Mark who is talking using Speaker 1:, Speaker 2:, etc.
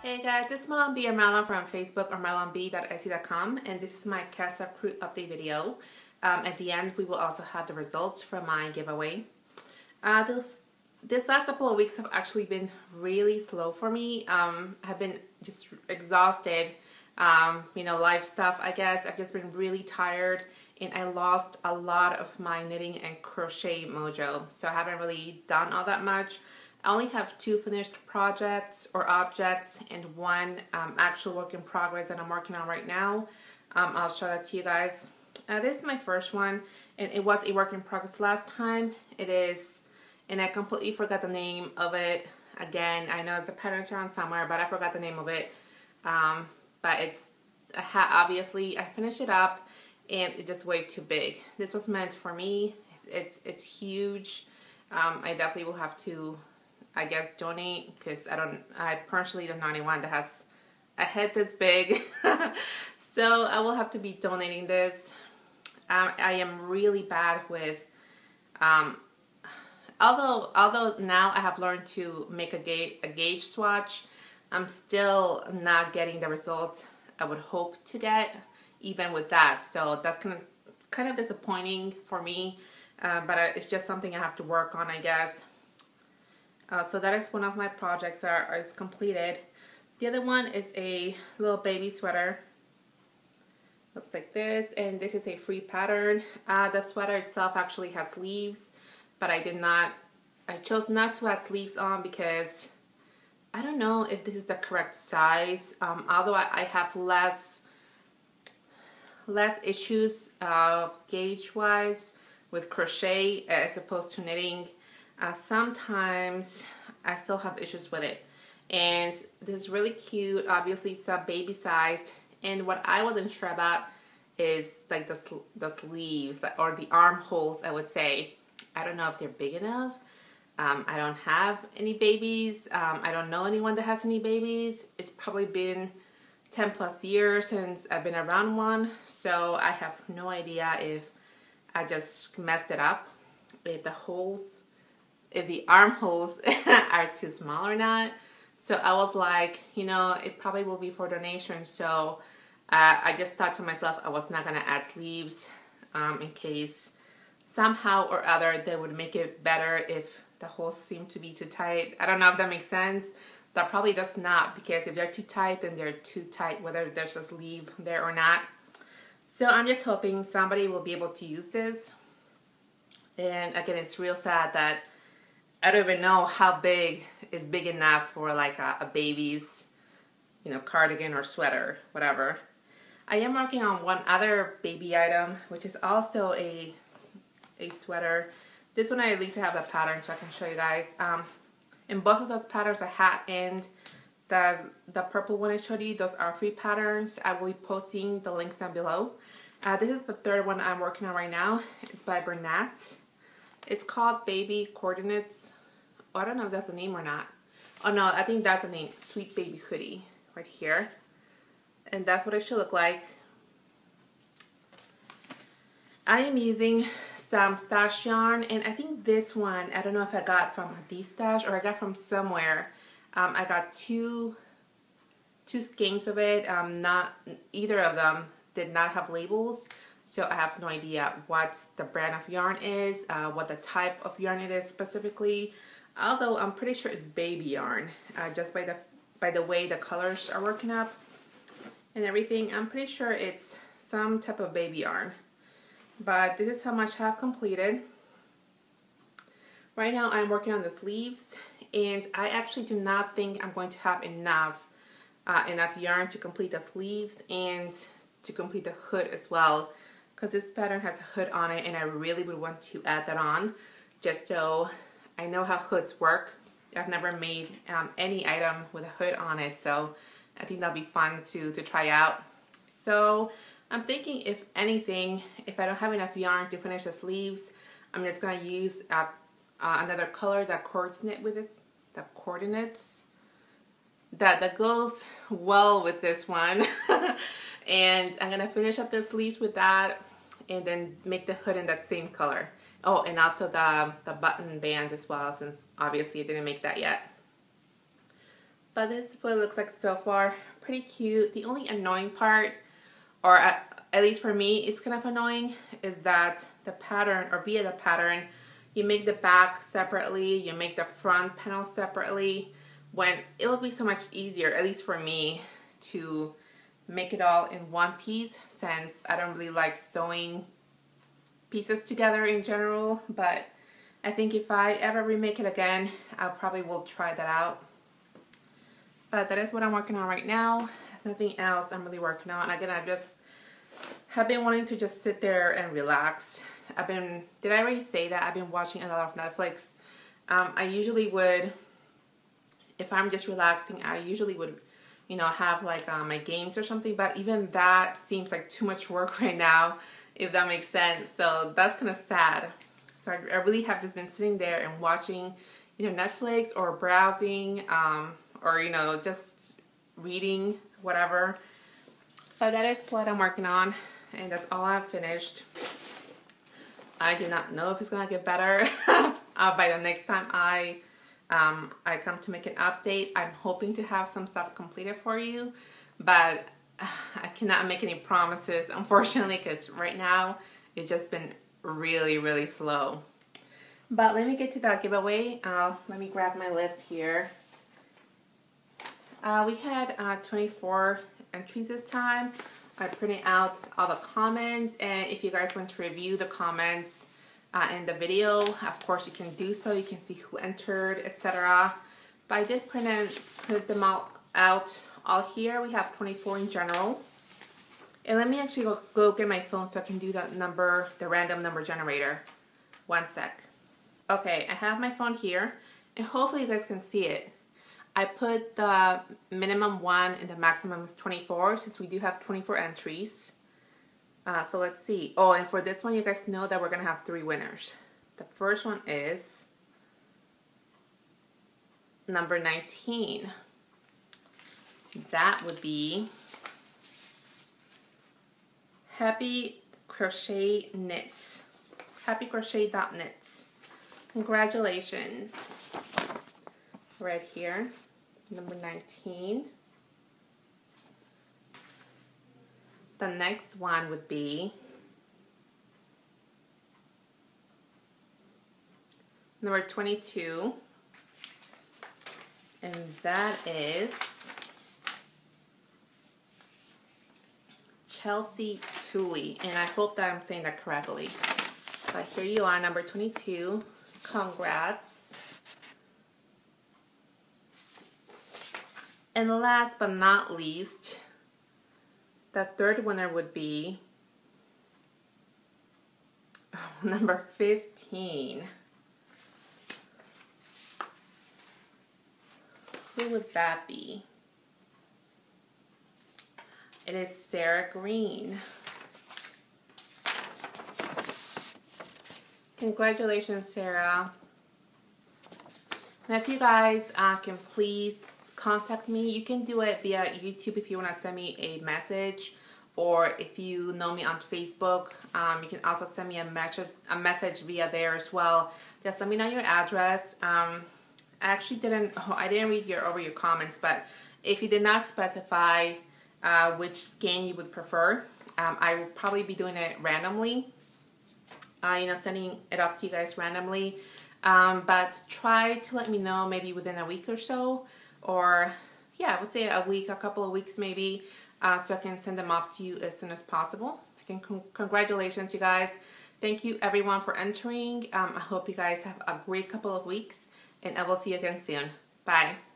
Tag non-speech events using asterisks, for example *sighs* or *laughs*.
Speaker 1: Hey guys, this is Malon B or Malon from Facebook or malonb.etsy.com and this is my Casa Fruit update video. Um, at the end, we will also have the results from my giveaway. Uh, this, this last couple of weeks have actually been really slow for me. Um, I've been just exhausted, um, you know, life stuff, I guess. I've just been really tired and I lost a lot of my knitting and crochet mojo. So I haven't really done all that much. I only have two finished projects or objects and one um, actual work in progress that I'm working on right now. Um, I'll show that to you guys. Uh, this is my first one and it was a work in progress last time. It is, and I completely forgot the name of it. Again, I know the patterns around somewhere, but I forgot the name of it. Um, but it's a hat, obviously. I finished it up and it just way too big. This was meant for me. It's, it's huge. Um, I definitely will have to I guess donate because I don't I personally don't know anyone that has a head this big. *laughs* So I will have to be donating this. Um, I am really bad with um, although although now I have learned to make a gauge, a gauge swatch I'm still not getting the results I would hope to get even with that. So that's kind of kind of disappointing for me uh, but it's just something I have to work on I guess uh, so that is one of my projects that is completed. The other one is a little baby sweater. Looks like this, and this is a free pattern. Uh, the sweater itself actually has sleeves, but I did not, I chose not to add sleeves on because I don't know if this is the correct size. Um, although I, I, have less, less issues uh, gauge-wise with crochet as opposed to knitting uh, sometimes I still have issues with it. And this is really cute. Obviously, it's a baby size. And what I wasn't sure about is like the, the sleeves or the armholes, I would say. I don't know if they're big enough. Um, I don't have any babies. Um, I don't know anyone that has any babies. It's probably been 10 plus years since I've been around one. So I have no idea if I just messed it up. If the holes if the armholes *laughs* are too small or not. So I was like, you know, it probably will be for donation. So uh, I just thought to myself, I was not to add sleeves um, in case somehow or other they would make it better if the holes seem to be too tight. I don't know if that makes sense. That probably does not because if they're too tight, then they're too tight whether there's a sleeve there or not. So I'm just hoping somebody will be able to use this. And again, it's real sad that I don't even know how big is big enough for like a, a baby's, you know, cardigan or sweater, whatever. I am working on one other baby item, which is also a, a sweater. This one I at least have the pattern so I can show you guys. Um, in both of those patterns, a hat and the, the purple one I showed you, those are free patterns. I will be posting the links down below. Uh, this is the third one I'm working on right now. It's by Bernat. It's called Baby Coordinates. Oh, I don't know if that's the name or not. Oh no, I think that's the name. Sweet Baby Hoodie right here. And that's what it should look like. I am using some stash yarn and I think this one, I don't know if I got from a stash or I got from somewhere. Um, I got two two skeins of it. Um, not either of them did not have labels. So I have no idea what the brand of yarn is, uh, what the type of yarn it is specifically. Although I'm pretty sure it's baby yarn, uh, just by the by the way the colors are working up and everything. I'm pretty sure it's some type of baby yarn. But this is how much I have completed. Right now I'm working on the sleeves and I actually do not think I'm going to have enough uh, enough yarn to complete the sleeves and to complete the hood as well because this pattern has a hood on it and I really would want to add that on just so I know how hoods work. I've never made um, any item with a hood on it so I think that'll be fun to, to try out. So I'm thinking if anything, if I don't have enough yarn to finish the sleeves, I'm just going to use uh, uh, another color that coordinates with this, the coordinates that, that goes well with this one. *laughs* and I'm going to finish up the sleeves with that and then make the hood in that same color. Oh, and also the, the button band as well, since obviously I didn't make that yet. But this is what it looks like so far. Pretty cute. The only annoying part, or at, at least for me, it's kind of annoying, is that the pattern, or via the pattern, you make the back separately, you make the front panel separately, when it'll be so much easier, at least for me, to make it all in one piece since I don't really like sewing pieces together in general, but I think if I ever remake it again, I probably will try that out. But that is what I'm working on right now. Nothing else I'm really working on. Again, I just have been wanting to just sit there and relax. I've been, did I already say that? I've been watching a lot of Netflix. Um, I usually would, if I'm just relaxing, I usually would, you know, have like uh, my games or something. But even that seems like too much work *laughs* right now, if that makes sense. So that's kind of sad. So I, I really have just been sitting there and watching either Netflix or browsing um, or, you know, just reading, whatever. But that is what I'm working on and that's all I've finished. I do not know if it's gonna get better *laughs* uh, by the next time I um, I come to make an update. I'm hoping to have some stuff completed for you, but *sighs* I cannot make any promises *laughs* unfortunately because right now it's just been really really slow. But let me get to that giveaway. Uh, let me grab my list here. Uh, we had uh, 24 entries this time. I printed out all the comments and if you guys want to review the comments uh, in the video, of course you can do so. You can see who entered, etc. But I did print and put them all out all here. We have 24 in general. And let me actually go, go get my phone so I can do that number, the random number generator. One sec. Okay, I have my phone here and hopefully you guys can see it. I put the minimum one and the maximum is 24 since we do have 24 entries. Uh, so let's see. Oh, and for this one, you guys know that we're going to have three winners. The first one is number 19. That would be Happy Crochet Knits. HappyCrochet.knits. Congratulations. Right here number 19. The next one would be number 22. And that is Chelsea Tooley. And I hope that I'm saying that correctly. But here you are, number 22. Congrats. And last but not least, the third winner would be *laughs* number 15. Who would that be? It is Sarah Green. Congratulations, Sarah. Now, if you guys uh, can please contact me, you can do it via YouTube if you want to send me a message or if you know me on Facebook, um, you can also send me a message, a message via there as well. Just let me know your address. Um, I actually didn't, oh, I didn't read your over your comments, but if you did not specify uh, which skein you would prefer, um, I will probably be doing it randomly. Uh, you know, sending it off to you guys randomly. Um, but try to let me know maybe within a week or so or yeah, I would say a week, a couple of weeks maybe, uh, so I can send them off to you as soon as possible. Again, con congratulations, you guys. Thank you everyone for entering. Um, I hope you guys have a great couple of weeks and I will see you again soon. Bye.